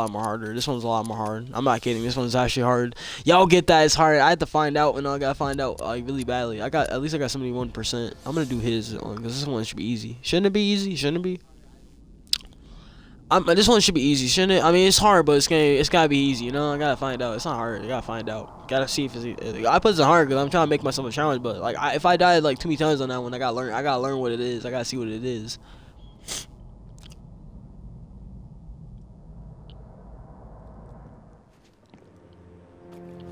lot more harder. This one's a lot more hard. I'm not kidding. This one's actually hard. Y'all get that? It's hard. I had to find out, and I gotta find out like really badly. I got at least I got 71 percent. I'm gonna do his one because this one should be easy. Shouldn't it be easy? Shouldn't it be? I'm, this one should be easy, shouldn't it? I mean, it's hard, but it's gonna it's gotta be easy. You know, I gotta find out. It's not hard. I gotta find out. Gotta see if it's. e- I put it hard because I'm trying to make myself a challenge. But like, I, if I died like too many times on that one, I gotta learn. I gotta learn what it is. I gotta see what it is.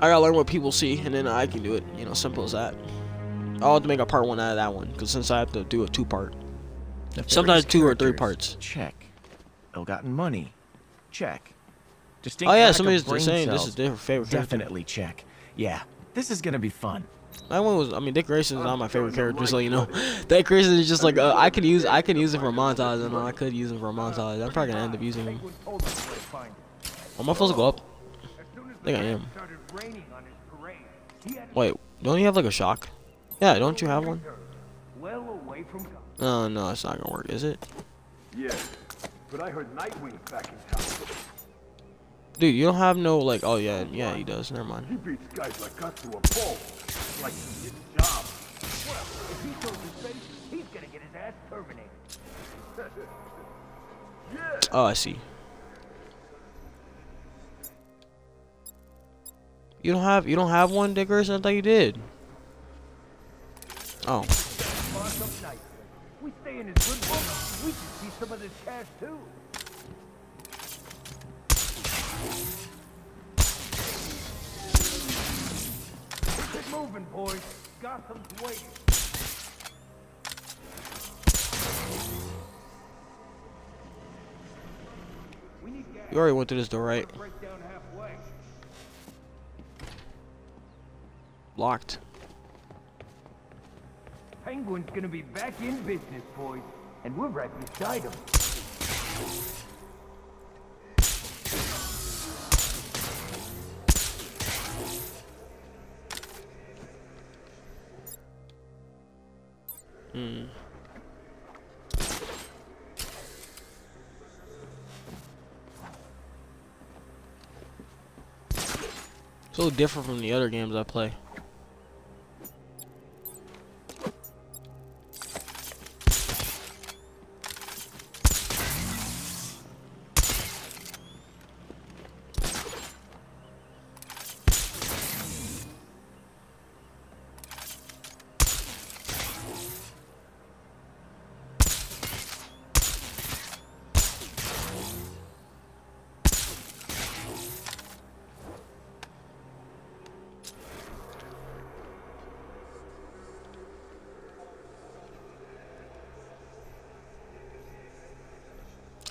I gotta learn what people see, and then I can do it. You know, simple as that. I'll have to make a part one out of that one, because since I have to do a two part. Sometimes two or three parts. Check. Ill-gotten money. Check. Distinct Oh yeah, somebody's brain saying this is their favorite character. Definitely check. Yeah, this is gonna be fun. That one was. I mean, Dick Grayson's not my favorite character, so you know. Dick Grayson is just like uh, I could use. I could use it for a montage, and I could use it for a montage. I'm probably gonna end up using him. Am I supposed to go up? I think I am. Wait, don't you have like a shock? Yeah, don't you have one? Well away from No, no, it's not gonna work, is it? Yeah, but I heard Nightwing's back in town. Dude, you don't have no like. Oh yeah, yeah, he does. Never mind. He beats guys like us to a pulp. Like his job. Well, if he shows his face, he's gonna get his ass terminated. yeah. Oh, I see. You don't have. You don't have one, Dick Grayson. I thought you did. Oh. Boss up nice. We stay in his good books. We should see some of this cash too. Get moving, boys. Gotham's waiting. We need gas. You already went through this door, right? Locked. Penguin's gonna be back in business, boys, and we're right beside him. Hmm. So different from the other games I play.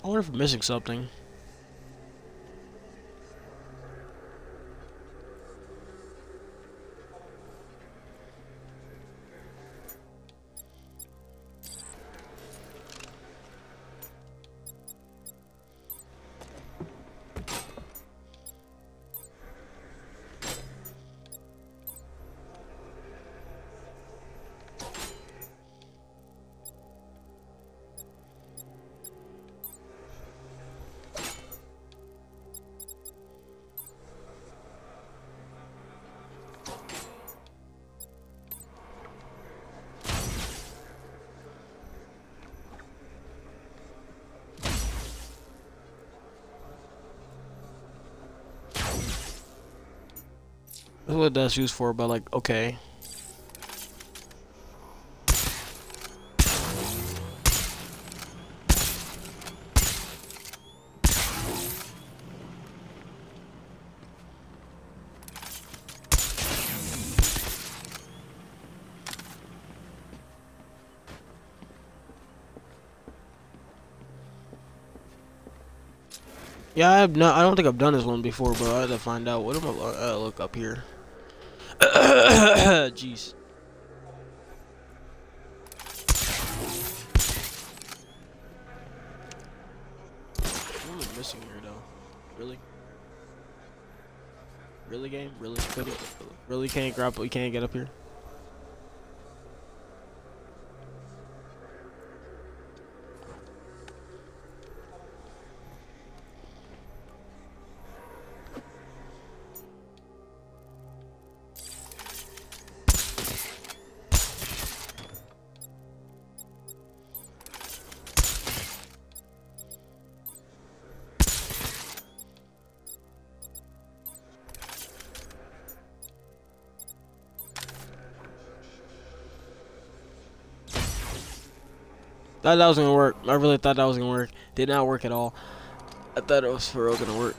I wonder if I'm missing something. That's used for, but like, okay. Yeah, I've not. I don't think I've done this one before, but I had to find out. What am I? Uh, look up here. Jeez. I missing here, though? Really? Really, game? Really? Really? Really can't grab? We can't get up here. I thought that was gonna work. I really thought that was gonna work. Did not work at all. I thought it was for real gonna work.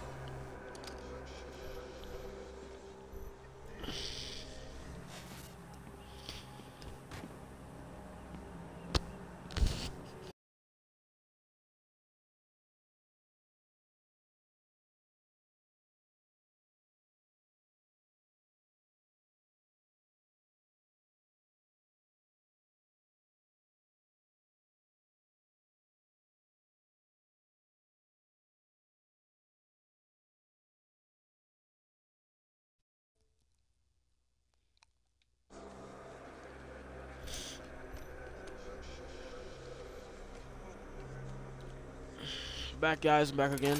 Back guys, I'm back again.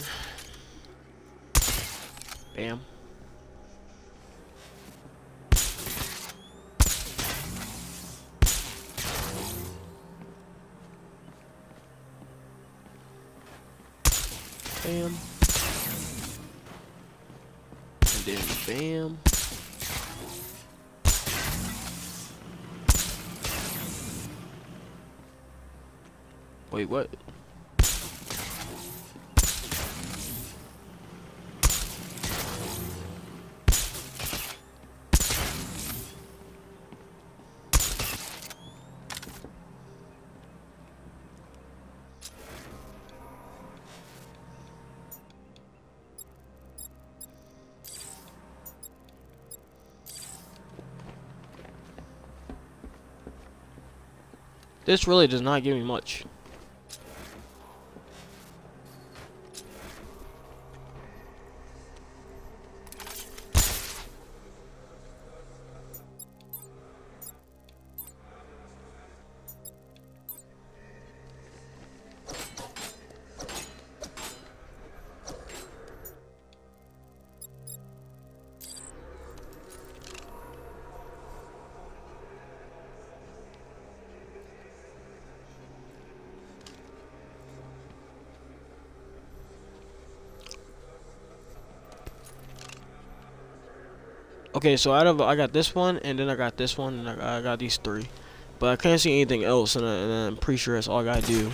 Bam. Bam. And then bam. Wait, what? This really does not give me much. Okay, so out of I got this one, and then I got this one, and I, I got these three, but I can't see anything else, and, I, and I'm pretty sure that's all I gotta do.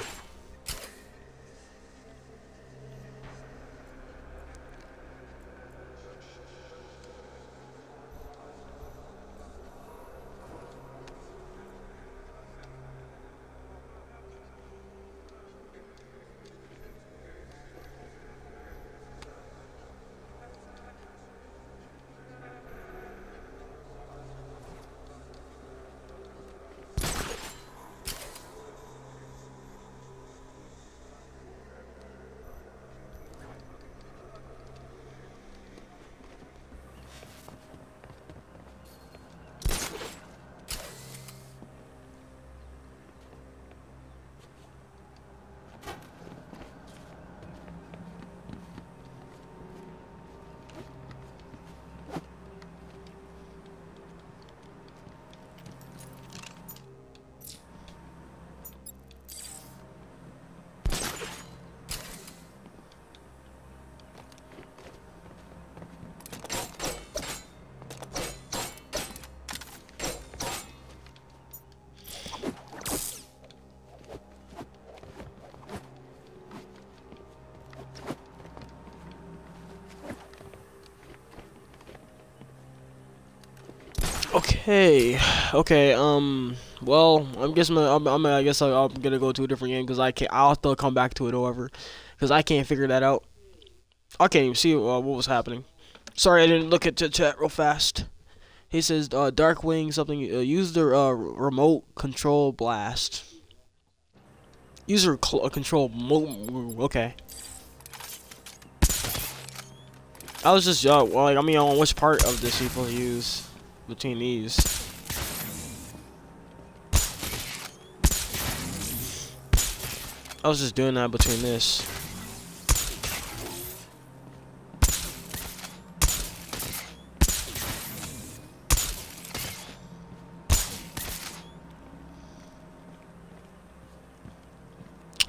Okay, okay. Um. Well, I'm guessing I'm, I'm, I guess I, I'm gonna go to a different game because I can't. I'll still come back to it, however, because I can't figure that out. I can't even see uh, what was happening. Sorry, I didn't look at the chat real fast. He says, uh, Darkwing something. Uh, use the uh, remote control blast. User cl control. okay. I was just uh, well, like I mean, on which part of this people use between these. I was just doing that between this.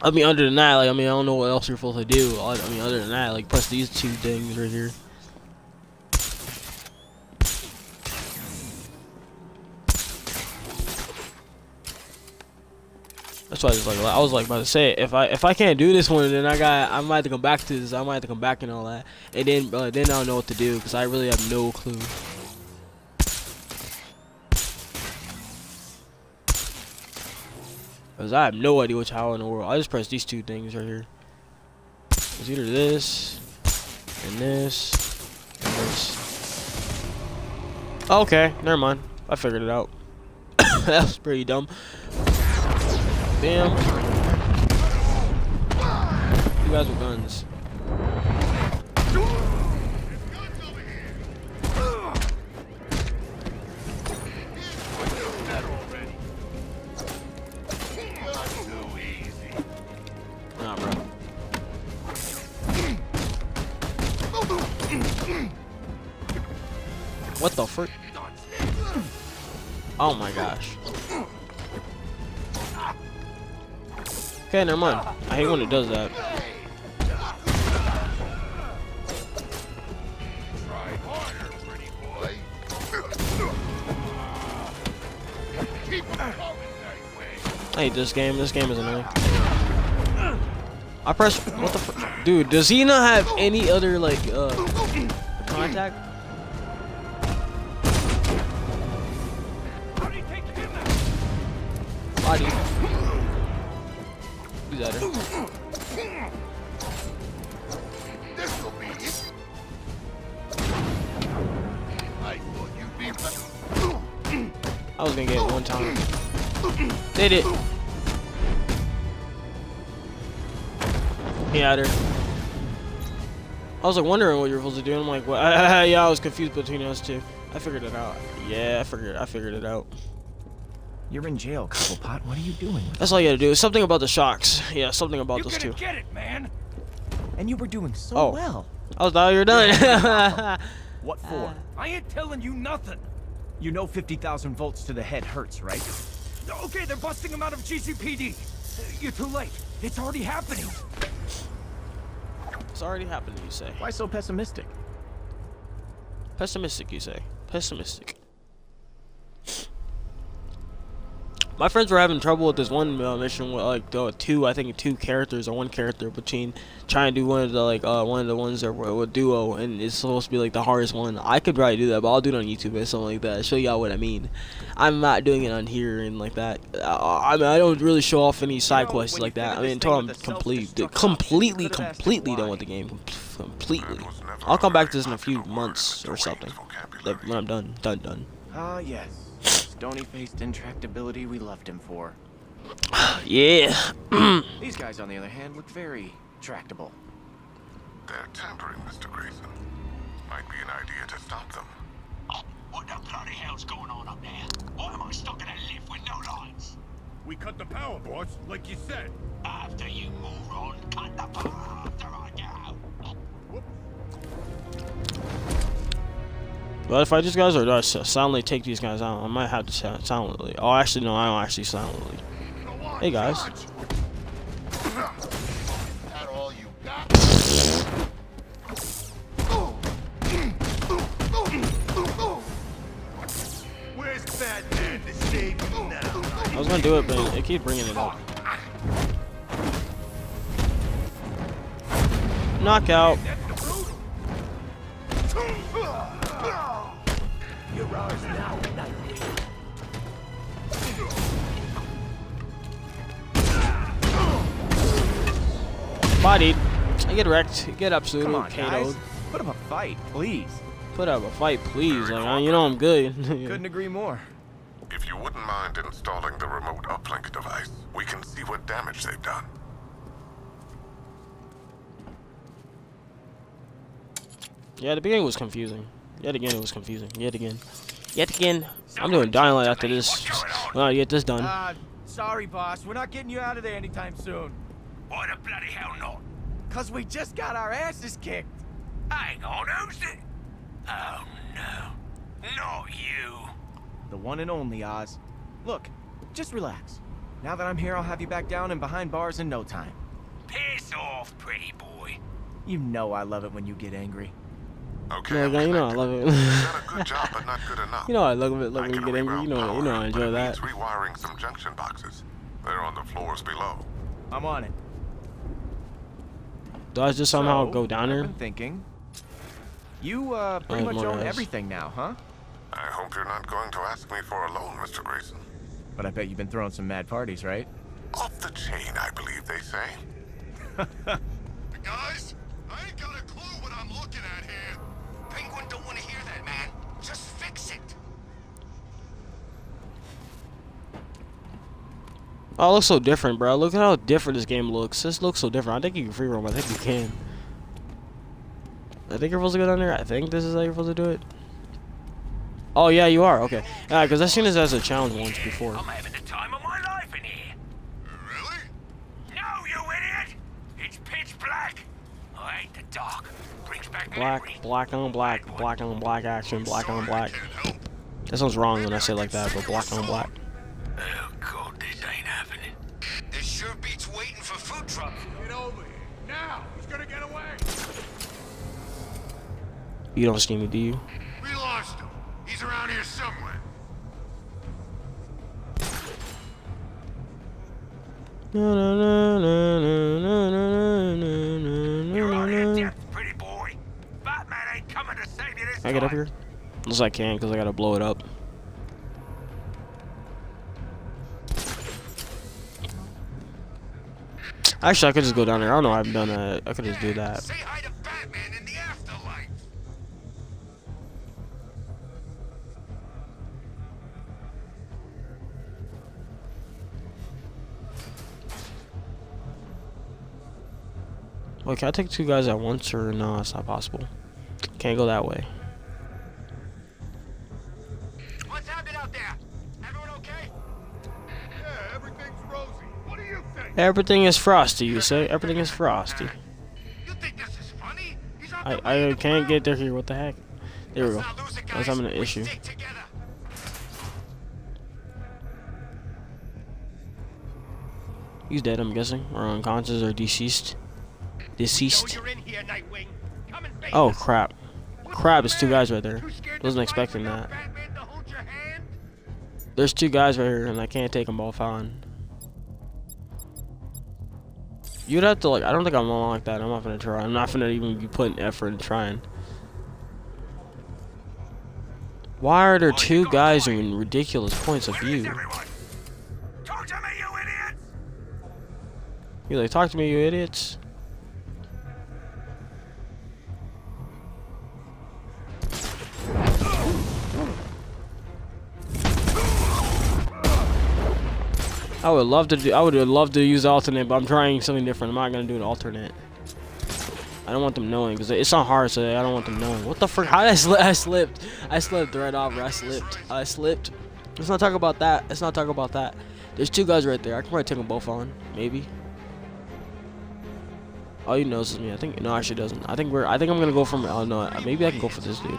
I mean, other than that, like, I mean, I don't know what else you're supposed to do. I mean, other than that, like, press these two things right here. That's why I was like, I was like about to say, if I if I can't do this one, then I got I might have to come back to this. I might have to come back and all that, and then uh, then I don't know what to do because I really have no clue. Cause I have no idea which how in the world. I just press these two things right here. It's either this and this and this. Okay, never mind. I figured it out. that was pretty dumb. Bam. You guys with guns. What the frick? Oh my gosh. Okay, never mind. I hate when it does that. I hate this game. This game is annoying. I press. What the? Dude, does he not have any other like uh contact? Body. Time. Did it. He had her. I was like wondering what you're supposed to do. I'm like, well, yeah, I was confused between us two. I figured it out. Yeah, I figured. I figured it out. You're in jail, Cobblepot. What are you doing? That's all you gotta do. Something about the shocks. Yeah, something about You're those gonna two. get it, man. And you were doing so Oh. well. Oh, I was thought you were done. What for? Uh. I ain't telling you nothing. You know 50,000 volts to the head hurts, right? Okay, they're busting him out of GCPD. You're too late. It's already happening. it's already happening, you say. Why so pessimistic? Pessimistic, you say. Pessimistic. My friends were having trouble with this one uh, mission with like uh, two, I think two characters or one character between trying to do one of the like uh, one of the ones that were with duo, and it's supposed to be like the hardest one. I could probably do that, but I'll do it on YouTube or something like that. Show y'all what I mean. I'm not doing it on here and like that. Uh, I mean, I don't really show off any side know, quests like that. I mean, until I'm complete, completely, you completely done with the game, completely. I'll come back to this in a few months or something. Like when I'm done, done, done. Ah, yes. Stony-faced intractability we loved him for. Yeah. These guys, on the other hand, look very tractable. They're tampering, Mr. Grayson. Might be an idea to stop them. What the bloody hell's going on up there? Why am I stuck in a lift with no lights? We cut the power, boss, like you said. After you moron, cut the power after I go. But if I just guys or do I silently take these guys out, I might have to silently. Oh, actually, no, I don't actually silently. Hey guys. I was gonna do it, but it keeps bringing it up. Knockout. Bodied. I get wrecked. Get absolutely Come on, guys. KO'd. Put up a fight, please. Put up a fight, please. Like, uh, you know I'm good. Couldn't agree more. If you wouldn't mind installing the remote uplink device, we can see what damage they've done. yeah, the beginning was confusing. Yet again, it was confusing. Yet again. Yet again. I'm doing Dying Light after this. When I get this done. Ah, sorry, boss. We're not getting you out of there anytime soon. Why the bloody hell not? Cause we just got our asses kicked. Hang on, who's it? Oh no. Not you. The one and only Oz. Look, just relax. Now that I'm here, I'll have you back down and behind bars in no time. Piss off, pretty boy. You know I love it when you get angry. Okay, Yeah, I'm you know I love it. done a good job, but not good enough. you know I love it. Love I when you can get angry. You know, you know I enjoy it that. needs rewiring some junction boxes. They're on the floors below. I'm on it. Do I just somehow So, go down I've there? been thinking. You uh, pretty much own eyes. everything now, huh? I hope you're not going to ask me for a loan, Mr. Grayson. But I bet you've been throwing some mad parties, right? Off the chain, I believe they say. Guys, I ain't got Oh, it looks so different, bro. Look at how different this game looks. This looks so different. I think you can free roam. I think you can. I think you're supposed to go down there. I think this is how you're supposed to do it. Oh, yeah, you are. Okay. Yeah, because I've seen this as a challenge once before. I'm having the time of my life in here. Really? No, you idiot! It's pitch black. I hate the dark. Brings back Black, memories. black on black, black on black action, black on black. That sounds wrong when I say it like that, but black on black. Sure beats waiting for food trucks. Get over here. Now! He's gonna get away! You don't see me, do you? We lost him. He's around here somewhere. You're on your depth, pretty boy. Batman ain't coming to save you this Can I get up time. here? Unless I can, because I gotta blow it up. Actually, I could just go down there. I don't know. I've done that. I could just do that. Say hi to Batman in the afterlife. Wait, can I take two guys at once, or no? It's not possible. Can't go that way. Everything is frosty. You say everything is frosty. You think this is funny? He's out I I can't get there here. What the heck? There we go. Let's not lose it, I was having an issue. He's dead. I'm guessing, or unconscious, or deceased. Deceased. you're in here, Nightwing. Come and face Oh crap! Crap! the It's two guys right there. Wasn't expecting that. Batman to hold your hand? There's two guys right here, and I can't take them both on. You'd have to like. I don't think I'm on like that. I'm not gonna try. I'm not gonna even be putting effort in trying. Why are there oh, two guys in ridiculous points of view? Talk to me, you idiots! You like talk to me, you idiots. I would love to do. I would love to use alternate, but I'm trying something different. I'm not gonna do an alternate. I don't want them knowing because it's not hard, so I don't want them knowing. What the frick? How did I slip? I slipped. I slipped right off. I slipped. I slipped. Let's not talk about that. Let's not talk about that. There's two guys right there. I can probably take them both on, maybe. Oh, he knows me. I think no, actually doesn't. I think we're. I think I'm gonna go from. Oh no, maybe I can go for this dude.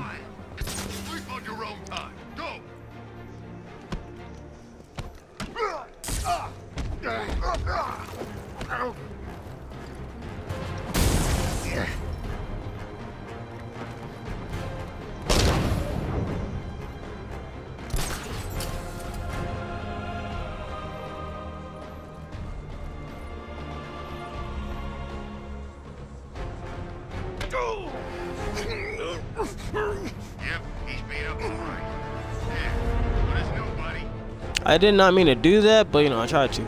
I did not mean to do that, but you know I tried to.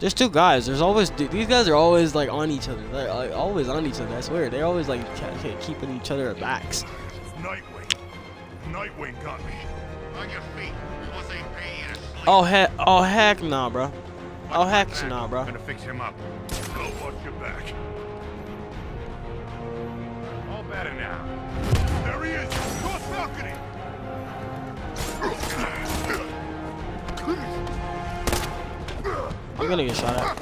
There's two guys. There's always these guys are always like on each other. They're like, always on each other. I swear. They're always like ke- ke- keeping each other at backs. Nightwing. Nightwing got me. On your feet. Plus ain't paying you to sleep. Oh heck! Oh heck, nah, bro. Oh heck, nah, bro. Gonna fix him up. Go watch your back. All better now. There he is. Cross balcony. I'm gonna get shot at.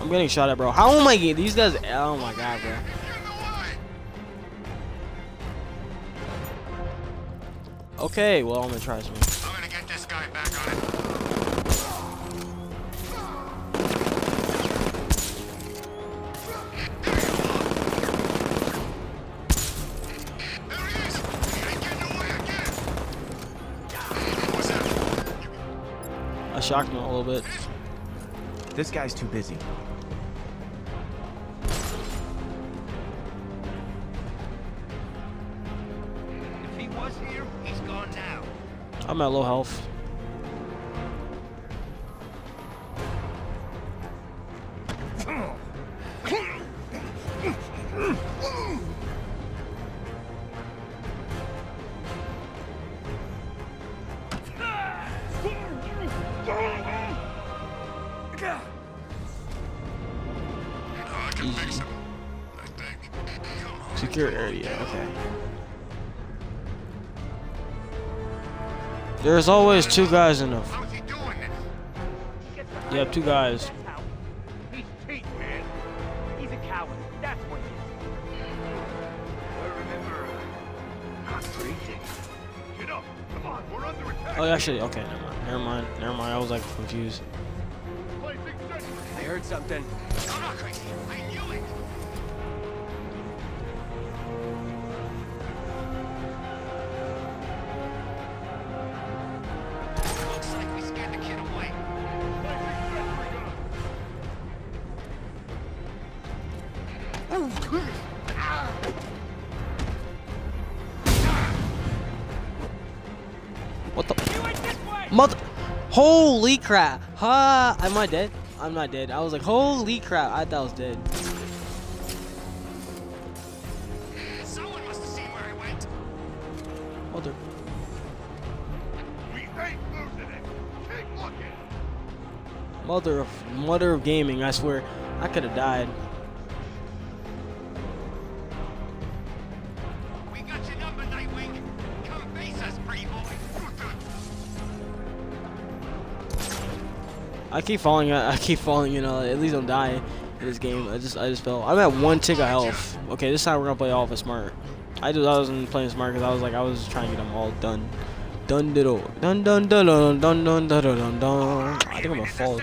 I'm getting shot at, bro. How am I getting these guys? Oh my god, bro. Okay, well I'm gonna try something. Shocked me a little bit. This guy's too busy. If he was here, he's gone now. I'm at low health. There's always two guys in the. f- How's he doing this? Yeah, two guys. He's cheap, man. He's a coward. That's what he is. I remember uh, not breathing. Get up. Come on, we're under attack. Oh, actually, okay, never mind. Never mind. Never mind. I was like confused. I heard something. Holy crap. Ha! Am I dead? I'm not dead. I was like, holy crap. I thought I was dead. Someone must have seen where I went. Mother. We ain't losing it. Keep looking. Mother of. Mother of gaming, I swear. I could have died. I keep falling. I keep falling. You know, at least don't die in this game. I just, I just fell. I'm at one tick of health. Okay, this time we're gonna play all of it smart. I just, I wasn't playing smart because I was like, I was trying to get them all done. Dun diddle. Dun dun dun dun dun dun dun dun dun. I think I'm gonna fall.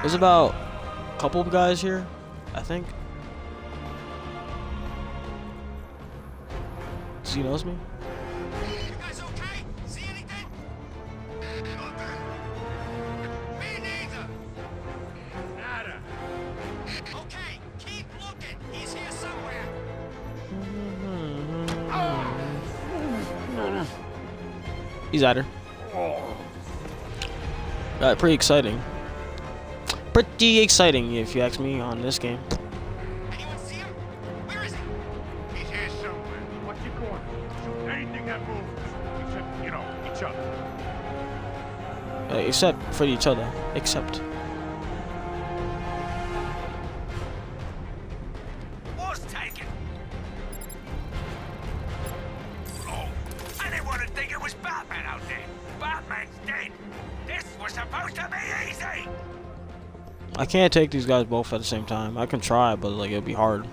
There's about a couple of guys here, I think. Does he knows me? He's at her. Uh, pretty exciting. Pretty exciting, if you ask me, on this game. Anyone see him? Where is he? He's here somewhere. Watch your corner. Shoot anything that moves. Except, you know, each other. Uh, except for each other. Except. Supposed to be easy. I can't take these guys both at the same time. I can try, but like it'll be hard.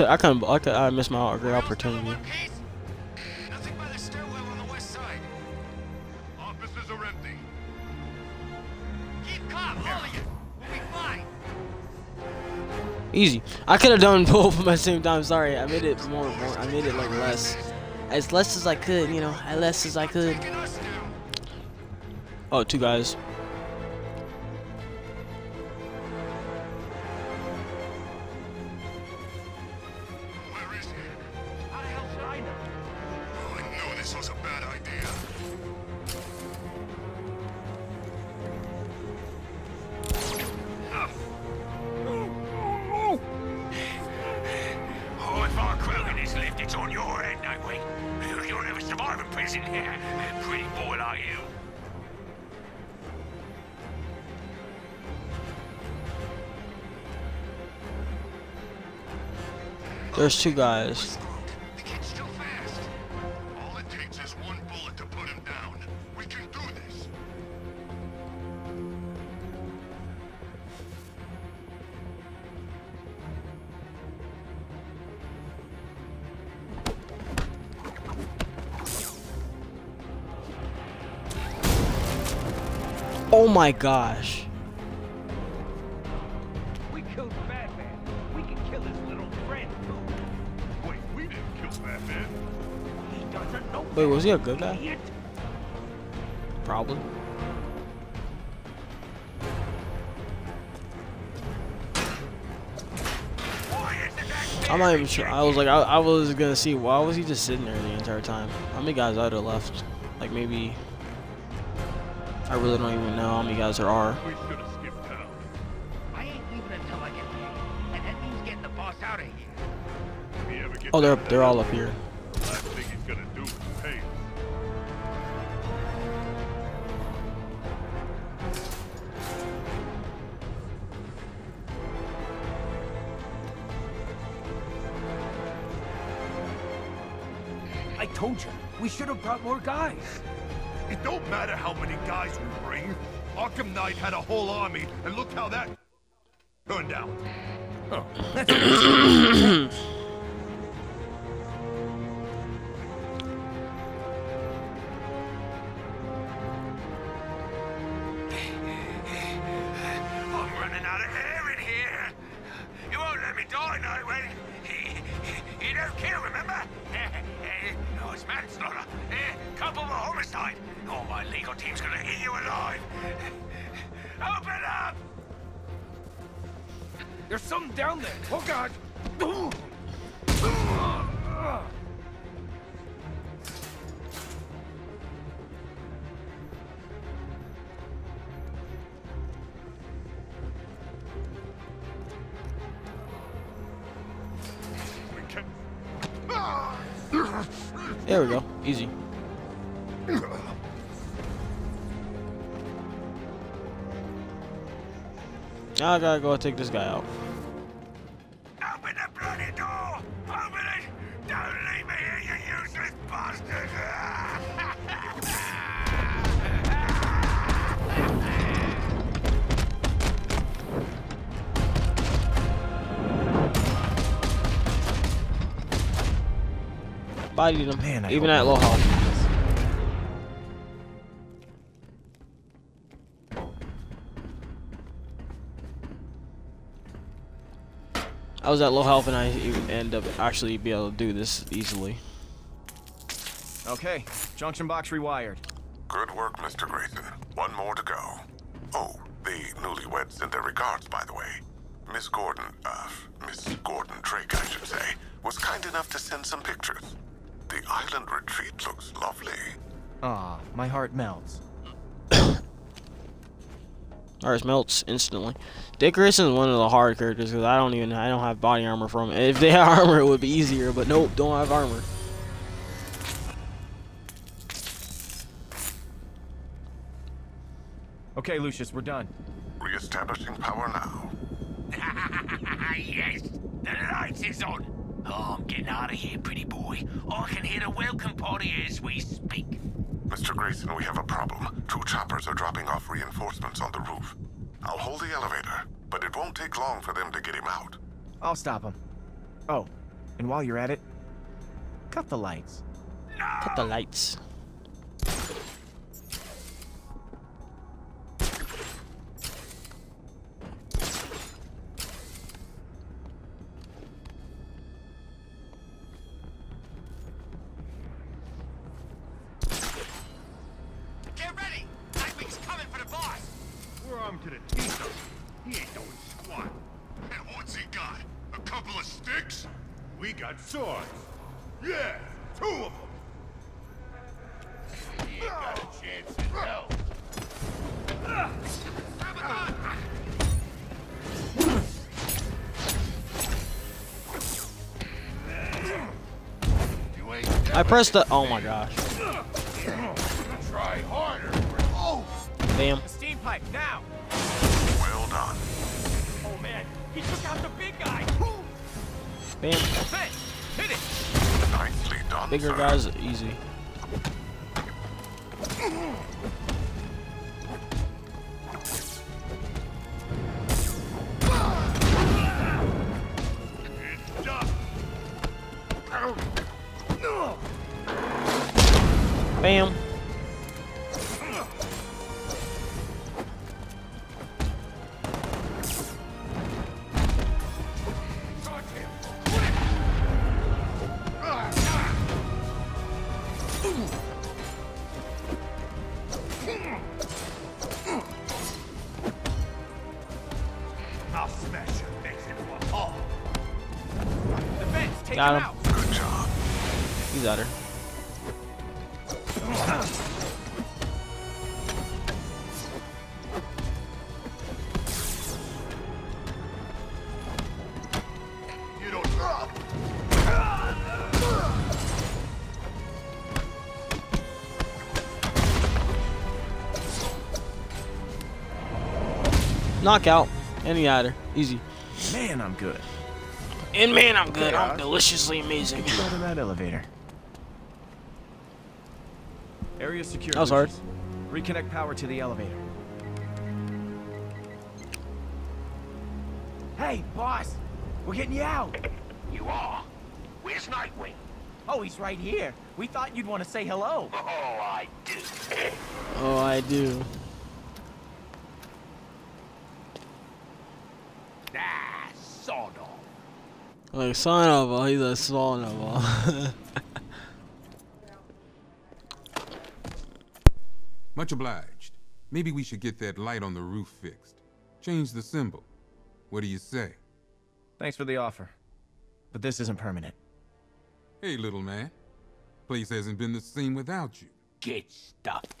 I couldn't. I. I missed my great opportunity. Easy. I could have done both at the same time. Sorry, I made it more, more. I made it like less, as less as I could. You know, as less as I could. Oh, two guys. Can do this. Oh my gosh. Wait, was he a good guy? Probably. Why isn't that I'm not even sure. I was like, I, I was gonna see why was he just sitting there the entire time? How many guys I'd have left? Like maybe. I really don't even know how many guys there are. We oh, they're all up I told you. We should have brought more guys. It don't matter how many guys we bring. Arkham Knight had a whole army, and look how that turned out. I'm There we go. Easy. Now I gotta go take this guy out. Bodied him. Man, I even at low health. do. I was at low health and I end up actually be able to do this easily. Okay, junction box rewired. Good work, Mr. Grayson. One more to go. Oh, the newlyweds sent their regards, by the way. Miss Gordon, uh, Miss Gordon Drake, I should say, was kind enough to send some pictures. The island retreat looks lovely. Ah, my heart melts. Ours melts instantly. Dick Grayson is one of the hard characters because I don't even I don't have body armor from him. If they had armor, it would be easier. But nope, don't have armor. Okay, Lucius, we're done. Re-establishing power now. yes, the lights is on. Oh, I'm getting out of here, pretty boy. I can hear the welcome party as we speak. Mr. Grayson, we have a problem. Two choppers are dropping off reinforcements on the roof. I'll hold the elevator, but it won't take long for them to get him out. I'll stop him. Oh, and while you're at it, cut the lights. Cut the lights. We're to the teeth. He ain't doing squat. And what's he got? A couple of sticks? We got swords. Yeah, two of them. He ain't got a chance in hell. You ain't I pressed the. Oh my gosh. try harder. Oh, Damn. The steam pipe, now! Bam. Bigger guys, easy. Bam. Knockout. And he had her. Easy. Man, I'm good. And man, I'm good. I'm deliciously amazing. Get you out of that elevator. Area secure. That was hard. Reconnect power to the elevator. Hey, boss! We're getting you out! You are? Where's Nightwing? Oh, he's right here. We thought you'd want to say hello. Oh, I do. Oh, I do. Ah, sawed off. Like, son of a, he's a son of a. Much obliged. Maybe we should get that light on the roof fixed. Change the symbol. What do you say? Thanks for the offer. But this isn't permanent. Hey, little man. Place hasn't been the same without you. Get stuffed.